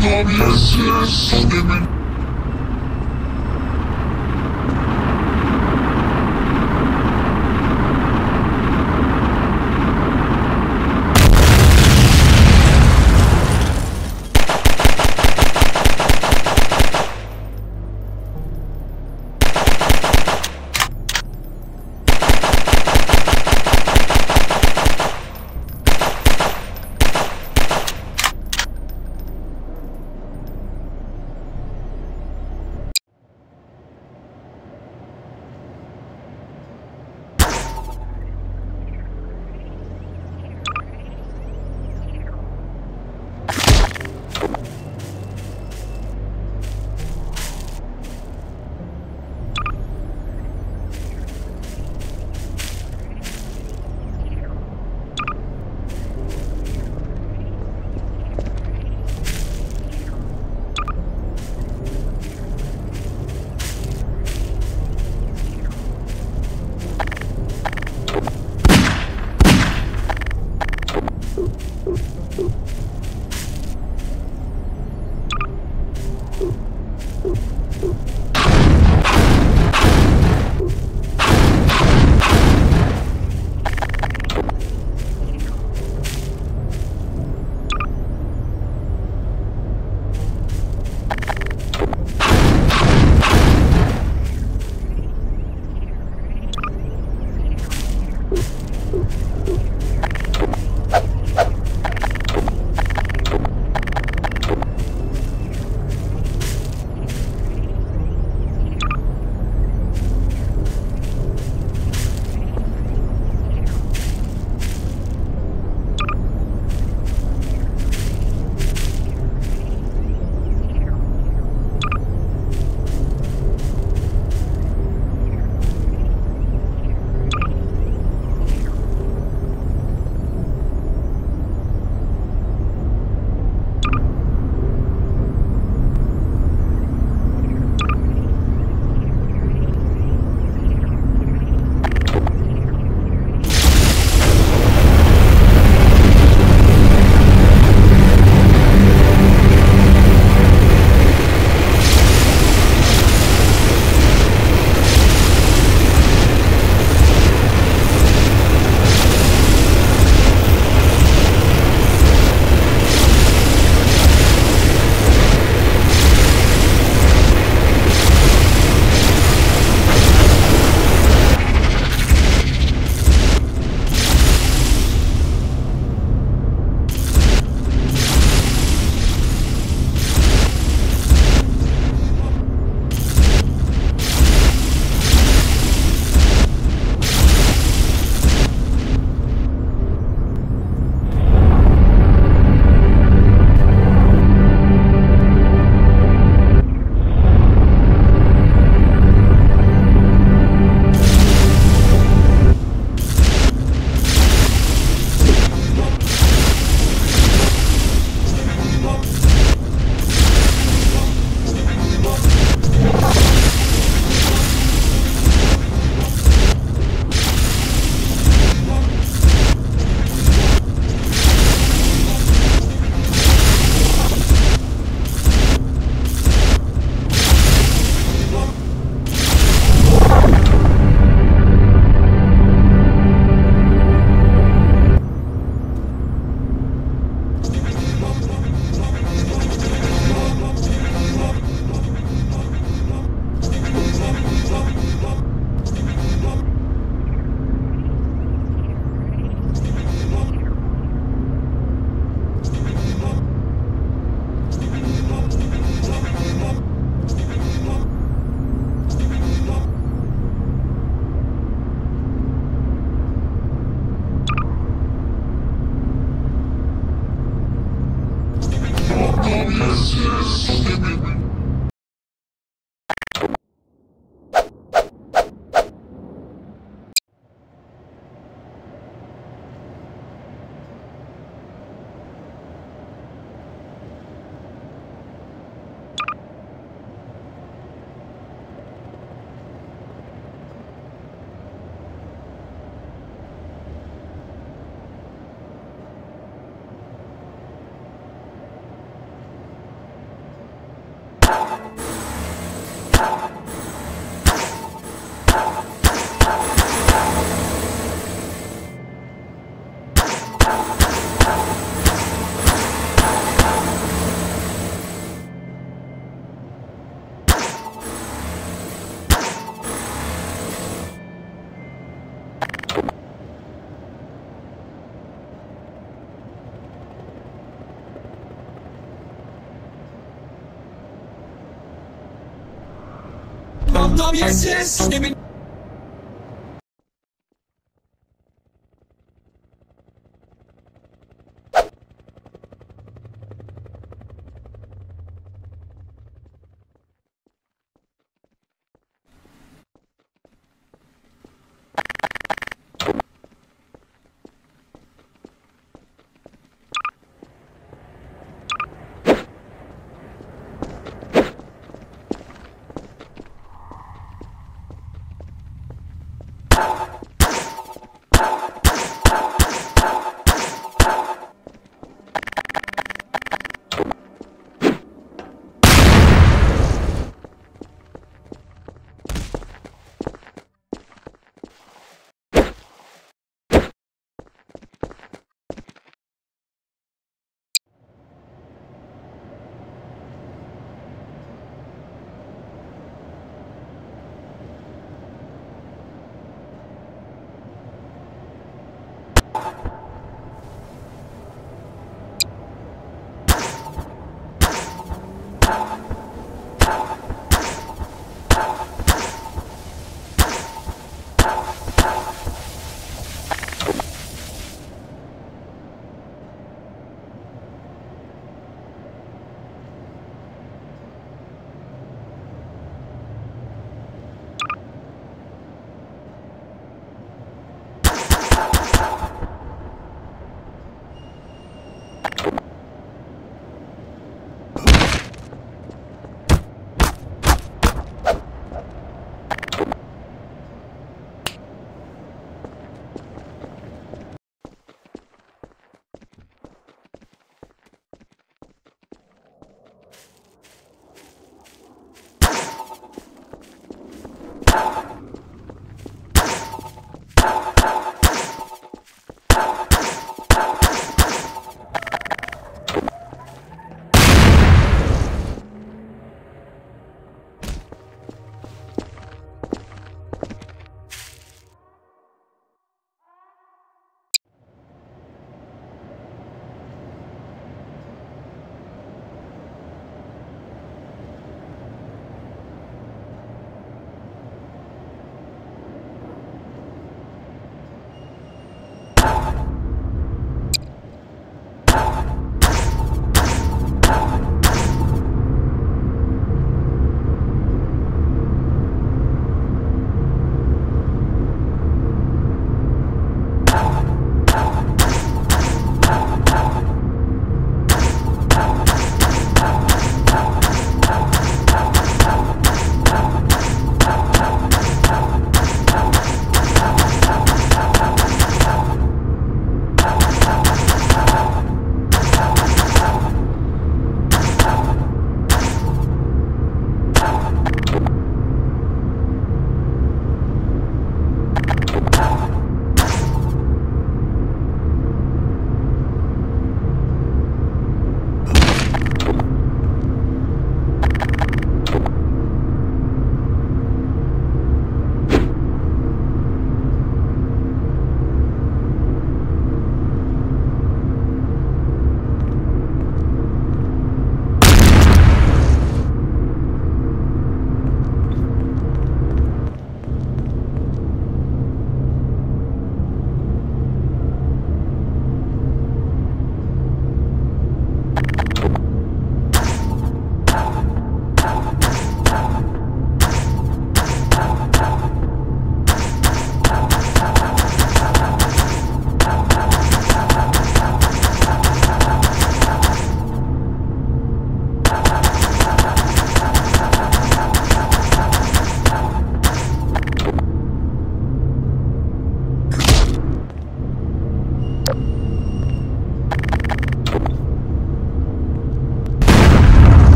Don't be yes. Give me